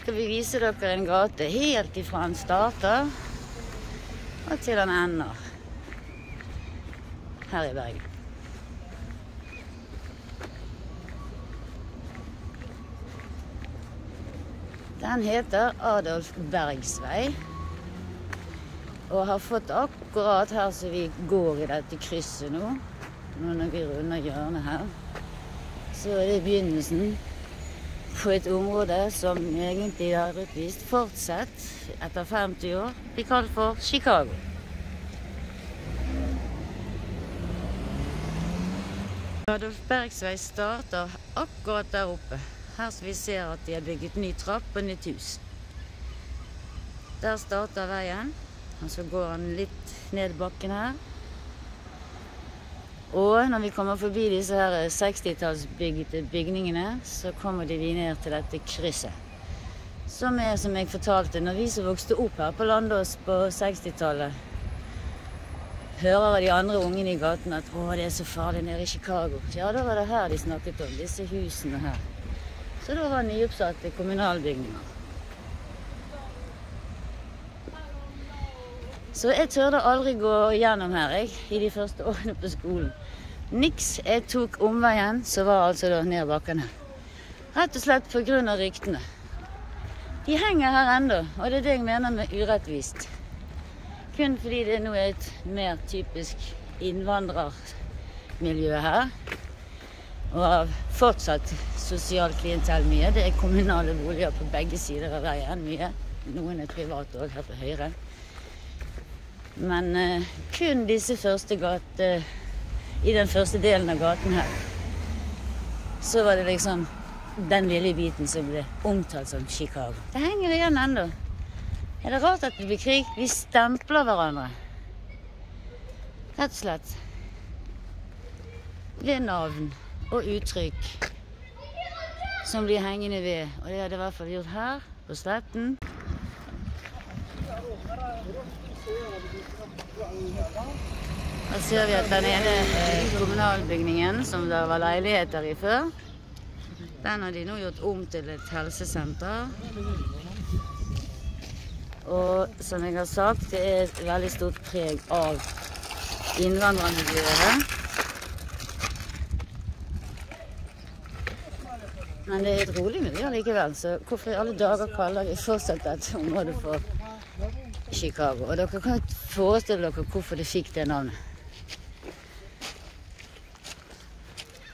Skal vi vise dere en gate helt ifra den starter og til den ender her i Bergen. Den heter Adolf Bergs vei. Og har fått akkurat her som vi går i dette krysset nå når vi runder hjørnet her, så er det begynnelsen på et område som egentlig har utvist fortsatt, etter 50 år blir kalt for Chicago. Adolf Bergs vei starter akkurat der oppe. Her som vi ser at de har bygget ny trapp og nytt hus. Der starter veien, og så går han litt ned bakken her. Og når vi kommer forbi disse her 60-tallsbygde bygningene, så kommer de ned til dette krysset. Som er, som jeg fortalte, når vi som vokste opp her på Landås på 60-tallet, hører av de andre ungene i gaten at 'Å, det er så farlig nede i Chicago'. Ja, da var det her de snakket om. Disse husene her. Så da var nyoppsatte kommunalbygninger. Så jeg turte aldri gå gjennom her, jeg, i de første årene på skolen. Niks. Jeg tok omveien, som var altså da ned bakkene. Rett og slett av ryktene. De henger her ennå, og det er det jeg mener med urettvist. Kun fordi det nå er et mer typisk innvandrermiljø her. Og har fortsatt sosialt klientell mye. Det er kommunale boliger på begge sider av veien. Mye. Noen er private òg her på høyre. Men eh, kun disse første gate I den første delen av gaten her, så var det liksom den lille biten som ble omtalt som Chicago. Det henger igjen ennå. Er det rart at det blir krig? Vi stempler hverandre. Rett og slett. Ved navn og uttrykk som blir hengende ved. Og det hadde i hvert fall gjort her, på Sletten. Her ser vi at den ene eh, kommunalbygningen, som det var leiligheter i før, den har de nå gjort om til et helsesenter. Og som jeg har sagt, det er et veldig stort preg av innvandrermiljøet. Men det er et rolig miljø likevel, så hvorfor i alle dager kaller vi fortsatt dette området for Chicago? Og dere kan forestille dere hvorfor det fikk det navnet.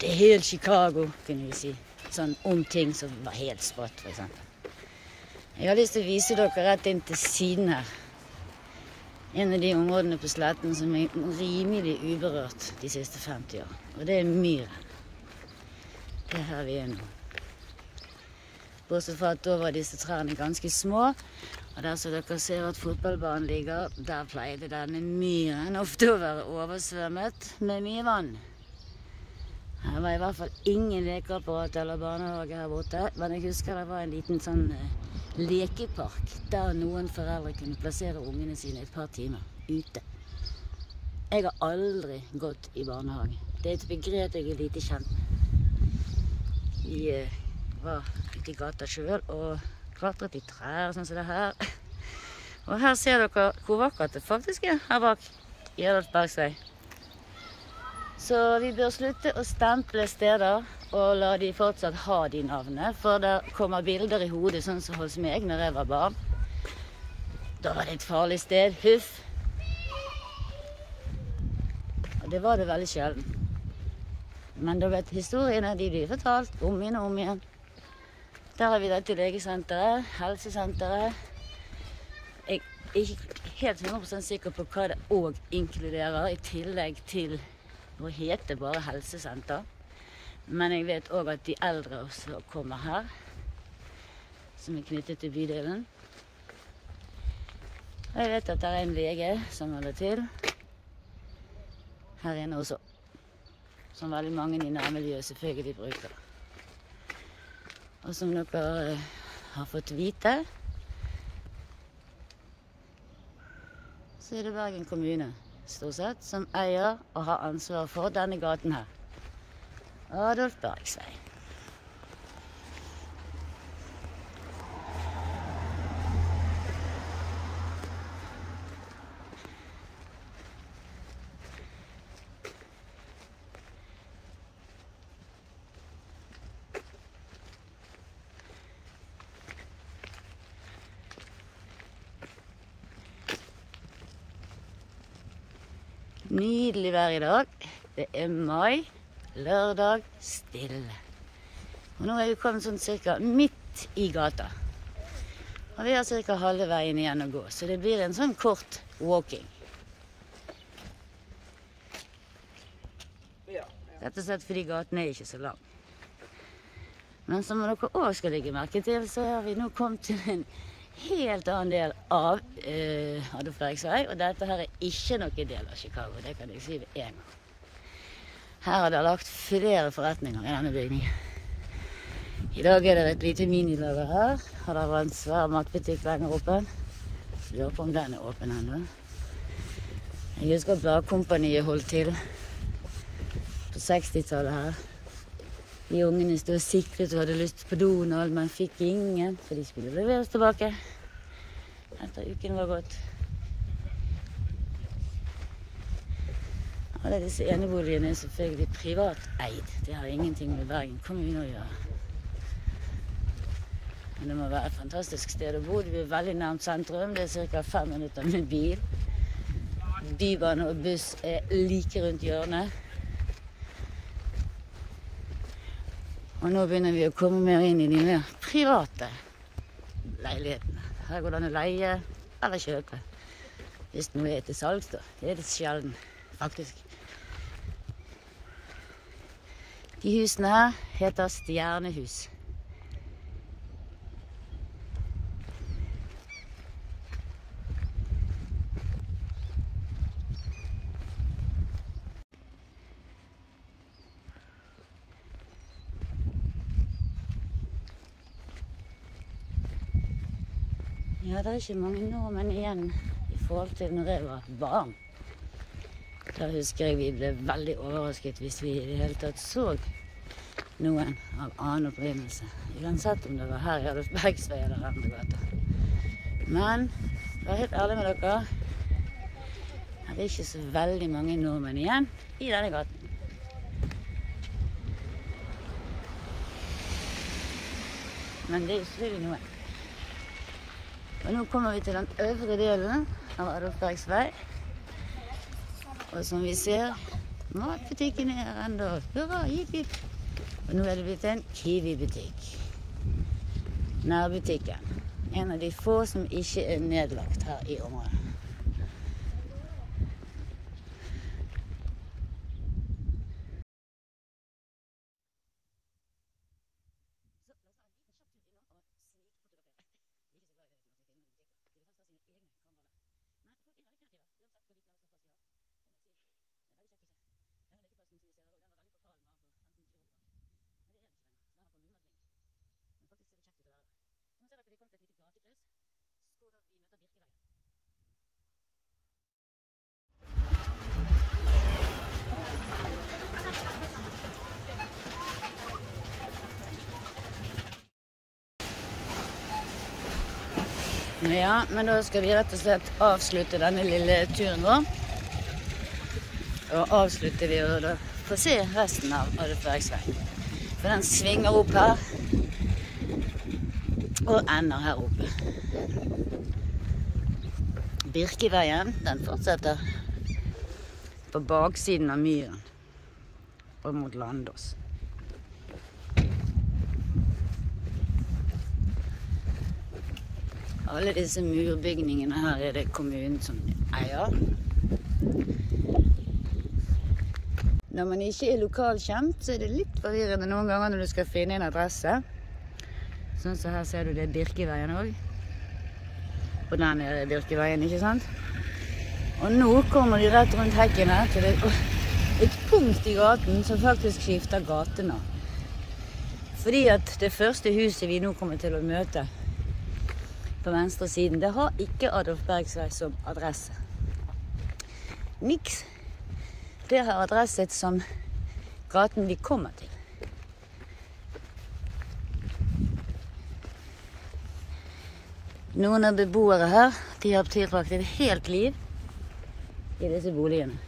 Er helt Chicago, kunne vi si. Sånn om ting som var helt sprøtt, f.eks. Jeg har lyst til å vise dere rett inn til siden her. En av de områdene på Sletten som er rimelig uberørt de siste 50 år. Og det er Myren. Det er her vi er nå. Bortsett fra at da var disse trærne ganske små. Og der som dere ser at fotballbanen ligger, der pleide denne myren ofte å være oversvømmet med mye vann. Det var i hvert fall ingen lekeapparat eller barnehage her borte. Men jeg husker det var en liten sånn eh, lekepark der noen foreldre kunne plassere ungene sine et par timer ute. Jeg har aldri gått i barnehage. Det er et begrep jeg er lite kjent med. Vi eh, var ute i gata sjøl og klatret i trær sånn som det her. Og her ser dere hvor vakkert det faktisk er her bak i Adolf Bergs vei. Så vi bør slutte å stemple steder og la de fortsatt ha de navnene. For det kommer bilder i hodet, sånn som hos meg når jeg var barn. Da var det et farlig sted. Huff. Og det var det veldig sjelden. Men da vet historiene de blir fortalt om igjen og om igjen. Der har vi dette legesenteret, helsesenteret. Jeg er ikke helt 100% sikker på hva det òg inkluderer, i tillegg til å det bare helsesenter. Men jeg vet òg at de eldre også kommer her, som er knyttet til bydelen. Og jeg vet at det er en lege som holder til her inne også. Som veldig mange i nærmiljøet selvfølgelig bruker. Og som dere eh, har fått vite, så er det Bergen kommune stort sett, som eier og har ansvar for denne gaten her. Adolf Bergs. Nydelig vær i dag. Det er mai. Lørdag. Stille. Og nå er vi kommet sånn cirka midt i gata. Og vi har ca. halve veien igjen å gå, så det blir en sånn kort walking. Rett og slett fordi gaten er ikke så lang. Men som dere òg skal legge merke til, så har vi nå kommet til en helt annen del av uh, Adolf Bergs vei. Og dette her er ikke noen del av Chicago, det kan jeg si med en gang. Her har de lagt flere forretninger i denne bygningen. I dag er det et lite minilager her. Har det vært en svær matbutikk lenger oppe. Lurer på om den er åpen ennå. Jeg husker Bladkompaniet holdt til på 60-tallet her. De ungene stod og sikret og hadde lyst på Donald, men fikk ingen, for de skulle leveres tilbake etter uken var gått. Alle disse eneboligene er selvfølgelig privateid. Det har ingenting med Bergen kommune å gjøre. Men det må være et fantastisk sted å bo. Det blir veldig nærmt sentrum. Det er ca. fem minutter med bil. Bybane og buss er like rundt hjørnet. Og nå begynner vi å komme mer inn i de mer private leilighetene. Her går det an å leie eller kjøpe. Hvis noe er til salgs, da. Det er det sjelden, faktisk. De husene her heter stjernehus. Ja, det er ikke mange nordmenn igjen i forhold til når jeg var barn. Da husker jeg vi ble veldig overrasket hvis vi i det hele tatt så noen av annen opprinnelse. Uansett om det var her i Adolf Bergsvei eller andre. Men for å være helt ærlig med dere det er ikke så veldig mange nordmenn igjen i denne gaten. Men det er selvfølgelig noen. Og nå kommer vi til den øvre delen av Adolfbergs vei. Og som vi ser, matbutikken er her ennå. Hurra, jipp, jipp. Og nå er det blitt en Kiwi-butikk. Nærbutikken. En av de få som ikke er nedlagt her i området. Ja, men da skal vi rett og slett avslutte denne lille turen vår. Og avslutte vi å da få se resten av vei. For den svinger opp her. Og ender her oppe. Birkeveien, den fortsetter på baksiden av myren og mot Landås. Alle disse murbygningene her er det kommunen som eier. Når man ikke er lokalkjent, så er det litt forvirrende noen ganger når du skal finne en adresse. Sånn som her ser du det er Birkeveien òg. Og den er Birkeveien, ikke sant? Og nå kommer de rett rundt hekken her til et, et punkt i gaten som faktisk skifter gatenavn. Fordi at det første huset vi nå kommer til å møte på venstre siden, det har ikke Adolf Bergs vei som adresse. Niks. Det har adresset som gaten vi kommer til. Noen av beboere her de har tilbrakt et helt liv i disse boligene.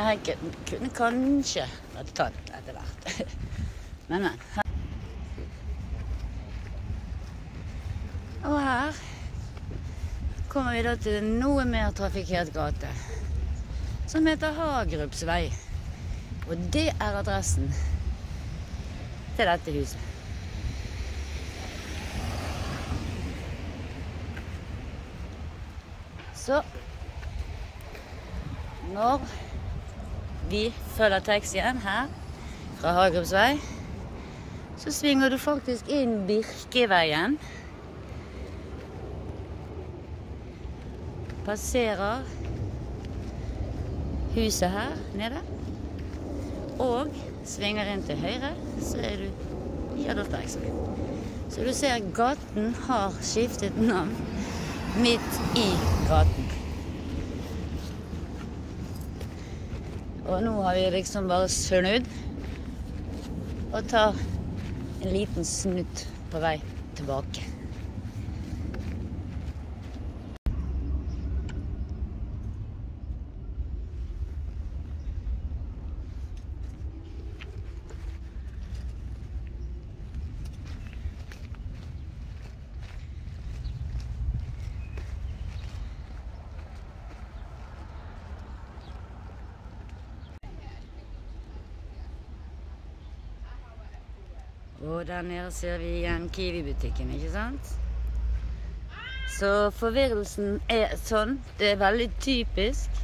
kunne jeg kunne kanskje vært tante etter hvert. Men, men. Og her kommer vi da til en noe mer trafikkert gate, som heter Hagerups vei. Og det er adressen til dette huset. Så når vi følger taxien her fra Hagerups vei, så svinger du faktisk inn Birkeveien. Passerer huset her nede. Og svinger inn til høyre, så er du i Adolf. Så du ser gaten har skiftet navn midt i gaten. Og nå har vi liksom bare snudd og tar en liten snutt på vei tilbake. Og der nede ser vi igjen Kiwi-butikken, ikke sant? Så forvirrelsen er sånn. Det er veldig typisk.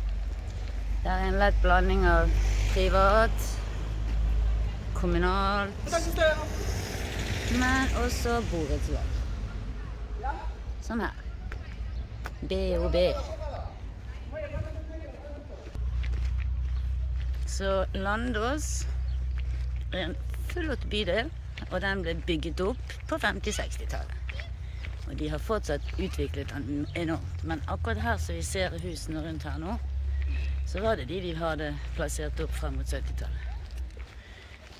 Det er en lett blanding av privat, kommunalt, men også borettslag. Sånn her. BOB. Så Landås er en flott bydel. Og den ble bygget opp på 50-60-tallet. Og de har fortsatt utviklet den enormt. Men akkurat her som vi ser husene rundt her nå, så var det de de hadde plassert opp frem mot 70-tallet.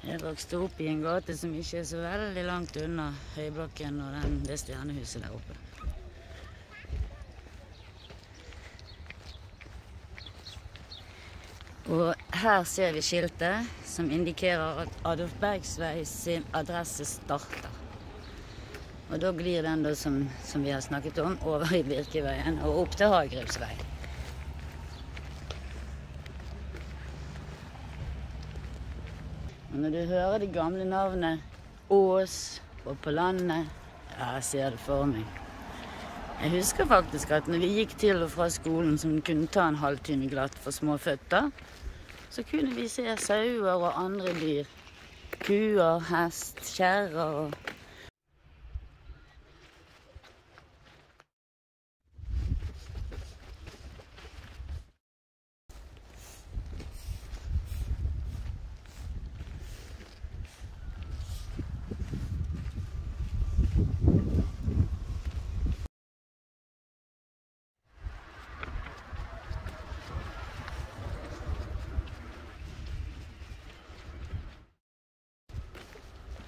Jeg vokste opp i en gate som ikke er så veldig langt unna Høyblokken og den, det stjernehuset der oppe. Og her ser vi skiltet som indikerer at Adolf Bergs vei sin adresse starter. Og da glir den, da, som, som vi har snakket om, over i Birkeveien og opp til Hagerupsveien. Og når du hører det gamle navnet Ås og på landet, ja, jeg ser det for meg. Jeg husker faktisk at når vi gikk til og fra skolen, som kunne ta en halvtime glatt for små føtter, så kunne vi se sauer og andre dyr. Kuer, hest, kjerrer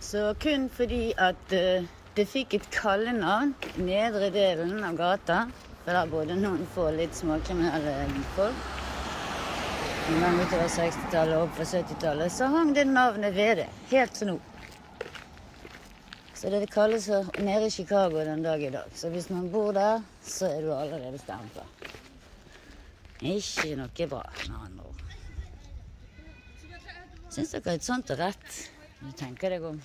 Så kun fordi at uh, det fikk et kallenavn, nedre delen av gata, for der bodde noen få litt småkriminelle folk en gang utover 60-tallet og opp fra 70-tallet, så hang det navnet ved det, helt til nå. Så det kalles nede i Chicago den dag i dag. Så hvis man bor der, så er du allerede stampa. Ikke noe bra, med andre ord. Syns dere et sånt er rett? Du tenker jeg om.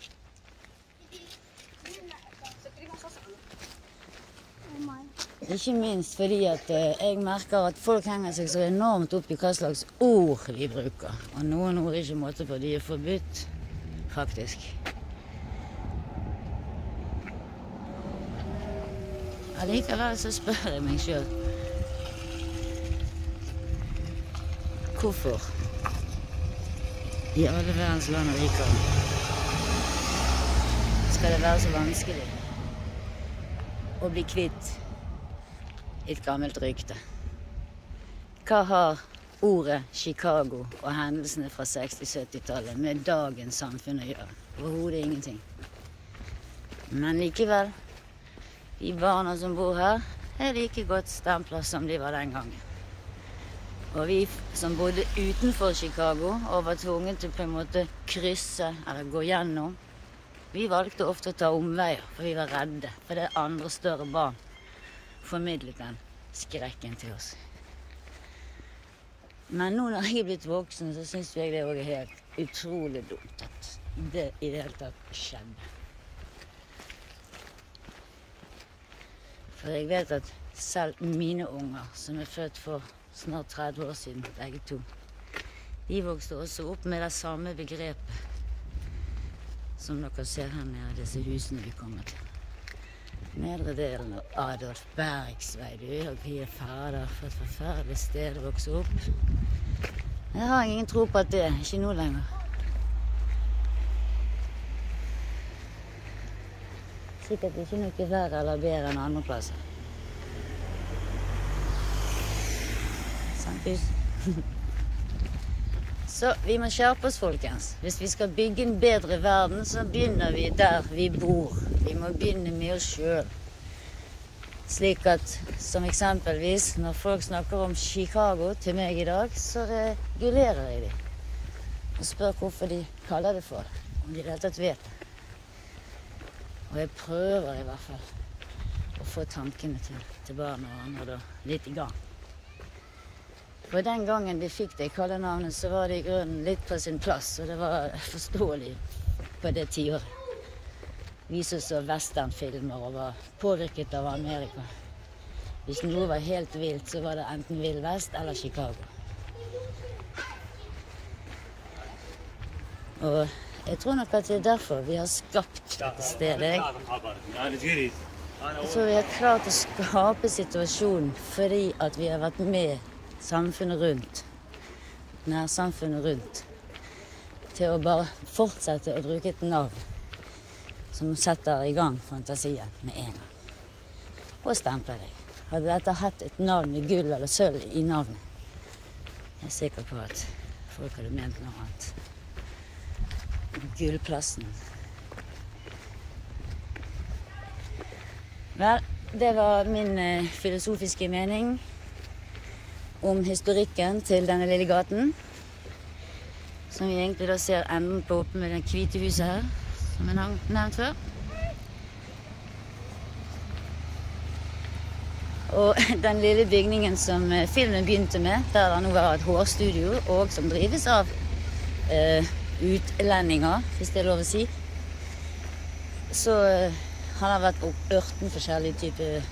Ikke minst fordi at eh, jeg merker at folk henger seg så enormt opp i hva slags ord vi bruker. Og noen ord er ikke måte på. De er forbudt, faktisk. Allikevel så spør jeg meg sjøl Hvorfor i alle verdens land og riker skal det være så vanskelig å bli kvitt et gammelt rykte. Hva har ordet Chicago og hendelsene fra 60-70-tallet med dagens samfunn å gjøre? Overhodet ingenting. Men likevel, de barna som bor her, er like godt stempla som de var den gangen. Og vi som bodde utenfor Chicago og var tvunget til på en måte krysse eller gå gjennom, vi valgte ofte å ta omveier, for vi var redde. For det andre større barn formidlet den skrekken til oss. Men nå når jeg er blitt voksen, så syns jeg det òg er helt utrolig dumt at det i det hele tatt skjedde. For jeg vet at selv mine unger, som er født for snart 30 år siden, begge to, de vokste også opp med det samme begrepet som dere ser her nede disse husene vi kommer til. Nedre delen av Adolf Bergs vei. Du og vi er fader for et forferdelig sted å vokse opp. Jeg har ingen tro på at det ikke nå lenger. Sikkert ikke noe verre eller bedre enn andre plasser. Sandpus. Så vi må skjerpe oss, folkens. Hvis vi skal bygge en bedre verden, så begynner vi der vi bor. Vi må begynne med oss sjøl. Slik at som eksempelvis når folk snakker om Chicago til meg i dag, så regulerer jeg dem. Og spør hvorfor de kaller det for det. Om de i det hele tatt vet det. Og jeg prøver i hvert fall å få tankene til, til barna og andre da litt i gang. For den gangen de fikk det kallenavnet, så var det i grunnen litt på sin plass, og det var forståelig på det tiåret. Vi som så westernfilmer og var påvirket av Amerika. Hvis noe var helt vilt, så var det enten Vill Vest eller Chicago. Og jeg tror nok at det er derfor vi har skapt dette stedet. Jeg tror vi har klart å skape situasjonen fordi at vi har vært med samfunnet rundt, nærsamfunnet rundt, til å bare fortsette å bruke et navn som setter i gang fantasien med en gang. Og stempler deg. Hadde dette hatt et navn med gull eller sølv i navnet, jeg er sikker på at folk hadde ment noe annet. Gullplassen. Vel, det var min eh, filosofiske mening om historikken til denne lille gaten. Som vi egentlig da ser enden på oppe med det hvite huset her, som har nevnt før. Og den lille bygningen som eh, filmen begynte med, der det nå var et hårstudio, og som drives av eh, utlendinger, hvis det er lov å si. Så uh, har det vært opp 18 forskjellige typer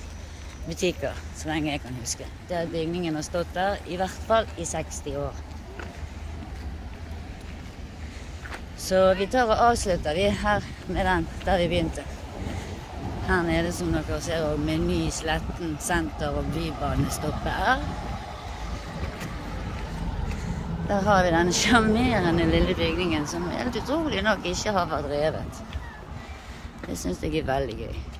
butikker så lenge jeg kan huske. Der bygningen har stått der i hvert fall i 60 år. Så vi tar og avslutter vi her med den der vi begynte. Her nede som dere ser og Meny, Sletten senter og Bybanestoppet er. Der har vi denne sjarmerende lille bygningen som helt utrolig nok ikke har vært revet. Det syns jeg er veldig gøy.